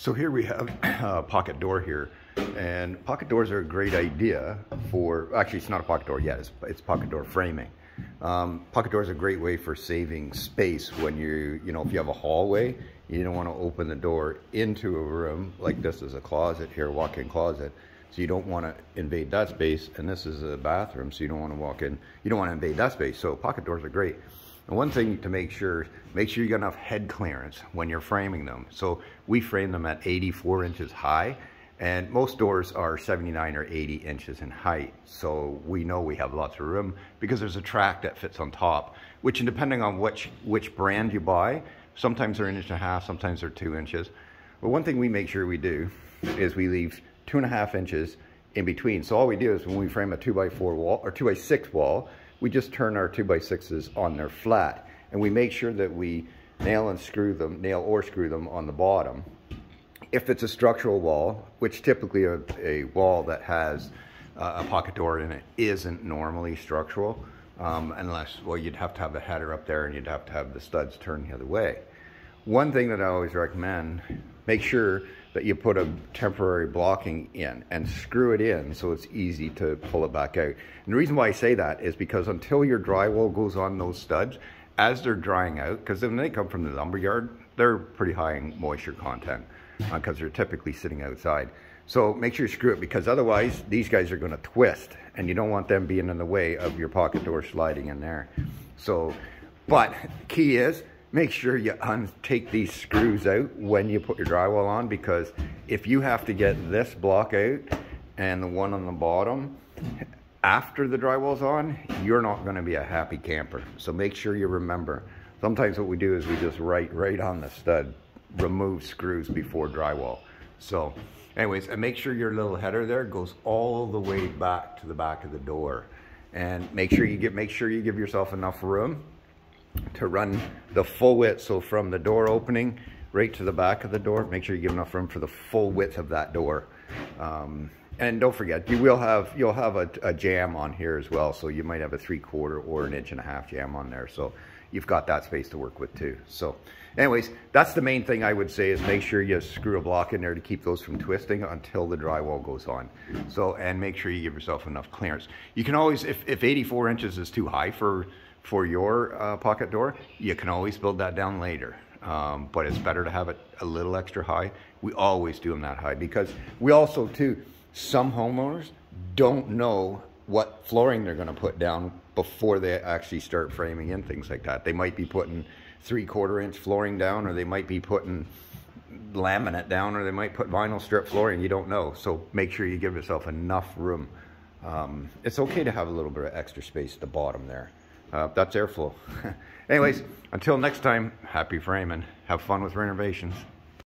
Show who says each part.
Speaker 1: So here we have a pocket door here. And pocket doors are a great idea for, actually it's not a pocket door yet, it's, it's pocket door framing. Um, pocket doors are a great way for saving space when you, you know, if you have a hallway, you don't want to open the door into a room, like this is a closet here, walk-in closet. So you don't want to invade that space, and this is a bathroom, so you don't want to walk in, you don't want to invade that space. So pocket doors are great. And one thing to make sure, make sure you got enough head clearance when you're framing them. So we frame them at 84 inches high and most doors are 79 or 80 inches in height. So we know we have lots of room because there's a track that fits on top, which depending on which, which brand you buy, sometimes they're an inch and a half, sometimes they're two inches. But one thing we make sure we do is we leave two and a half inches in between. So all we do is when we frame a two by four wall or two by six wall, we just turn our 2x6s on their flat and we make sure that we nail and screw them, nail or screw them on the bottom. If it's a structural wall, which typically a, a wall that has uh, a pocket door in it isn't normally structural, um, unless, well, you'd have to have the header up there and you'd have to have the studs turned the other way. One thing that I always recommend, make sure that you put a temporary blocking in and screw it in so it's easy to pull it back out. And the reason why I say that is because until your drywall goes on those studs, as they're drying out, because when they come from the lumber yard, they're pretty high in moisture content because uh, they're typically sitting outside. So make sure you screw it because otherwise these guys are going to twist and you don't want them being in the way of your pocket door sliding in there. So, but key is make sure you take these screws out when you put your drywall on because if you have to get this block out and the one on the bottom after the drywall's on, you're not gonna be a happy camper. So make sure you remember. Sometimes what we do is we just write right on the stud, remove screws before drywall. So anyways, and make sure your little header there goes all the way back to the back of the door. And make sure you get, make sure you give yourself enough room to run the full width. So from the door opening right to the back of the door, make sure you give enough room for the full width of that door. Um, and don't forget, you will have, you'll have a, a, jamb on here as well. So you might have a three quarter or an inch and a half jamb on there. So you've got that space to work with too. So anyways, that's the main thing I would say is make sure you screw a block in there to keep those from twisting until the drywall goes on. So, and make sure you give yourself enough clearance. You can always, if, if 84 inches is too high for for your uh, pocket door, you can always build that down later. Um, but it's better to have it a little extra high. We always do them that high because we also too, some homeowners don't know what flooring they're gonna put down before they actually start framing in things like that. They might be putting three quarter inch flooring down or they might be putting laminate down or they might put vinyl strip flooring, you don't know. So make sure you give yourself enough room. Um, it's okay to have a little bit of extra space at the bottom there uh, that's airflow. Anyways, until next time, happy framing. Have fun with renovations.